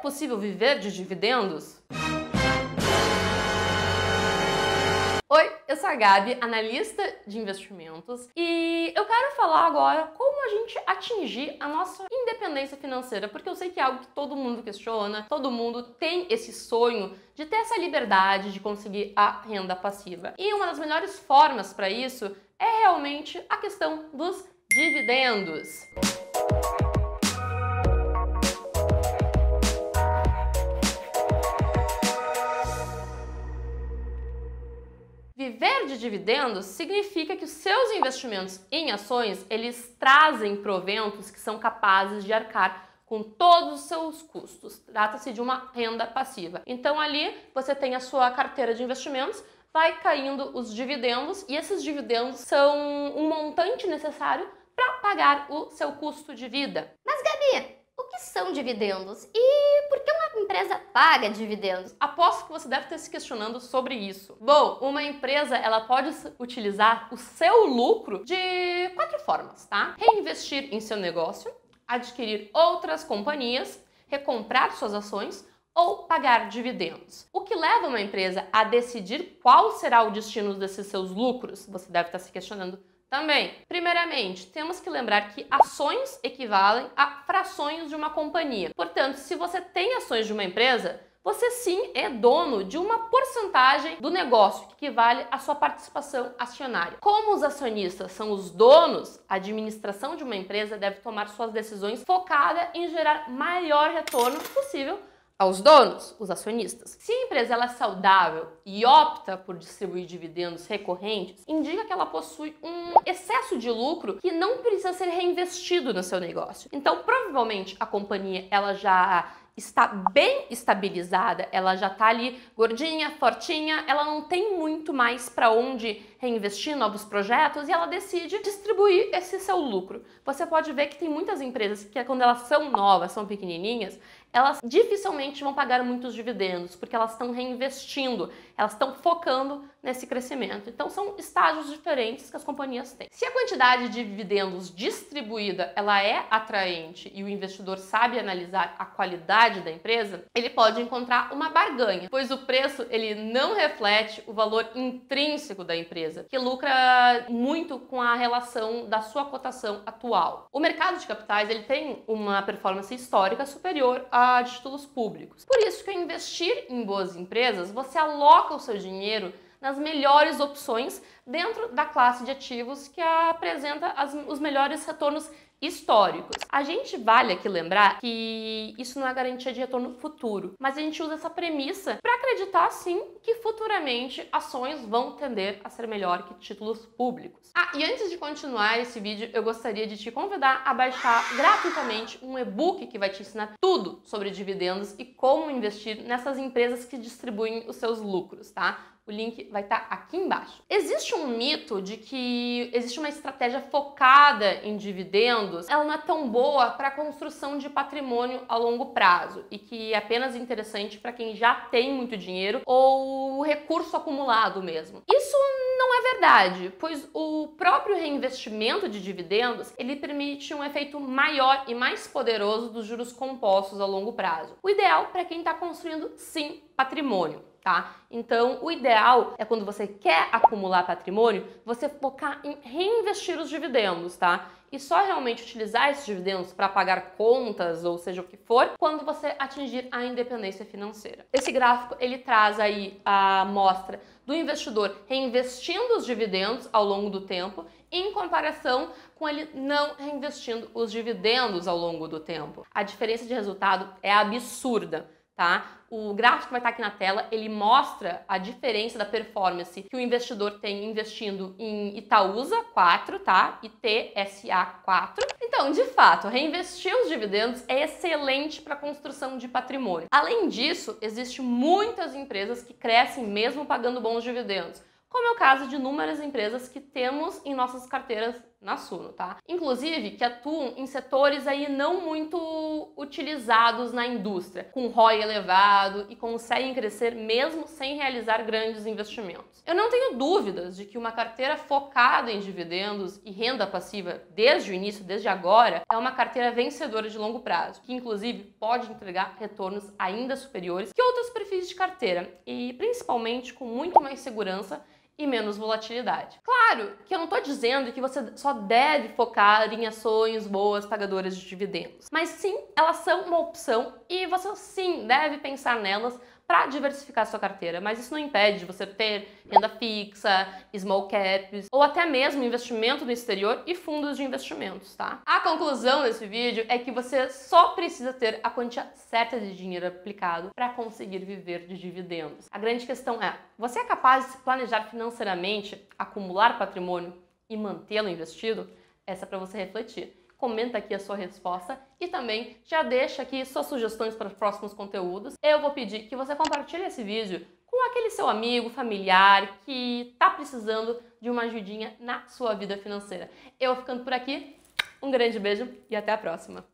possível viver de dividendos? Oi, eu sou a Gabi, analista de investimentos, e eu quero falar agora como a gente atingir a nossa independência financeira, porque eu sei que é algo que todo mundo questiona, todo mundo tem esse sonho de ter essa liberdade de conseguir a renda passiva. E uma das melhores formas para isso é realmente a questão dos dividendos. Viver de dividendos significa que os seus investimentos em ações, eles trazem proventos que são capazes de arcar com todos os seus custos. Trata-se de uma renda passiva. Então ali você tem a sua carteira de investimentos, vai caindo os dividendos e esses dividendos são um montante necessário para pagar o seu custo de vida. Mas Gabi, o que são dividendos e empresa paga dividendos? Aposto que você deve estar se questionando sobre isso. Bom, uma empresa ela pode utilizar o seu lucro de quatro formas, tá? Reinvestir em seu negócio, adquirir outras companhias, recomprar suas ações ou pagar dividendos. O que leva uma empresa a decidir qual será o destino desses seus lucros? Você deve estar se questionando também. Primeiramente, temos que lembrar que ações equivalem a frações de uma companhia. Portanto, se você tem ações de uma empresa, você sim é dono de uma porcentagem do negócio, que equivale à sua participação acionária. Como os acionistas são os donos, a administração de uma empresa deve tomar suas decisões focada em gerar maior retorno possível aos donos, os acionistas. Se a empresa é saudável e opta por distribuir dividendos recorrentes, indica que ela possui um excesso de lucro que não precisa ser reinvestido no seu negócio. Então, provavelmente a companhia ela já está bem estabilizada, ela já está ali gordinha, fortinha, ela não tem muito mais para onde reinvestir novos projetos e ela decide distribuir esse seu lucro. Você pode ver que tem muitas empresas que quando elas são novas, são pequenininhas, elas dificilmente vão pagar muitos dividendos, porque elas estão reinvestindo, elas estão focando nesse crescimento. Então são estágios diferentes que as companhias têm. Se a quantidade de dividendos distribuída ela é atraente e o investidor sabe analisar a qualidade da empresa, ele pode encontrar uma barganha, pois o preço ele não reflete o valor intrínseco da empresa, que lucra muito com a relação da sua cotação atual. O mercado de capitais ele tem uma performance histórica superior títulos públicos. Por isso que ao investir em boas empresas, você aloca o seu dinheiro nas melhores opções dentro da classe de ativos que apresenta as, os melhores retornos históricos. A gente vale aqui lembrar que isso não é garantia de retorno futuro, mas a gente usa essa premissa para acreditar sim que futuramente ações vão tender a ser melhor que títulos públicos. Ah, e antes de continuar esse vídeo, eu gostaria de te convidar a baixar gratuitamente um e-book que vai te ensinar tudo sobre dividendos e como investir nessas empresas que distribuem os seus lucros, tá? O link vai estar tá aqui embaixo. Existe um mito de que existe uma estratégia focada em dividendos, ela não é tão boa para a construção de patrimônio a longo prazo e que é apenas interessante para quem já tem muito dinheiro ou recurso acumulado mesmo. Isso não é verdade, pois o próprio reinvestimento de dividendos, ele permite um efeito maior e mais poderoso dos juros compostos a longo prazo. O ideal para quem está construindo sim patrimônio tá? Então, o ideal é quando você quer acumular patrimônio, você focar em reinvestir os dividendos, tá? E só realmente utilizar esses dividendos para pagar contas, ou seja o que for, quando você atingir a independência financeira. Esse gráfico, ele traz aí a amostra do investidor reinvestindo os dividendos ao longo do tempo, em comparação com ele não reinvestindo os dividendos ao longo do tempo. A diferença de resultado é absurda tá? O gráfico vai estar aqui na tela, ele mostra a diferença da performance que o investidor tem investindo em Itaúsa 4, tá? E TSA 4. Então, de fato, reinvestir os dividendos é excelente para a construção de patrimônio. Além disso, existem muitas empresas que crescem mesmo pagando bons dividendos como é o caso de inúmeras empresas que temos em nossas carteiras na Suno, tá? Inclusive que atuam em setores aí não muito utilizados na indústria, com ROI elevado e conseguem crescer mesmo sem realizar grandes investimentos. Eu não tenho dúvidas de que uma carteira focada em dividendos e renda passiva desde o início, desde agora, é uma carteira vencedora de longo prazo, que inclusive pode entregar retornos ainda superiores que outros perfis de carteira e principalmente com muito mais segurança e menos volatilidade. Claro que eu não estou dizendo que você só deve focar em ações boas pagadoras de dividendos, mas sim, elas são uma opção e você sim deve pensar nelas para diversificar sua carteira, mas isso não impede de você ter renda fixa, small caps ou até mesmo investimento no exterior e fundos de investimentos, tá? A conclusão desse vídeo é que você só precisa ter a quantia certa de dinheiro aplicado para conseguir viver de dividendos. A grande questão é: você é capaz de se planejar financeiramente, acumular patrimônio e mantê-lo investido? Essa é para você refletir comenta aqui a sua resposta e também já deixa aqui suas sugestões para os próximos conteúdos. Eu vou pedir que você compartilhe esse vídeo com aquele seu amigo, familiar que está precisando de uma ajudinha na sua vida financeira. Eu ficando por aqui, um grande beijo e até a próxima!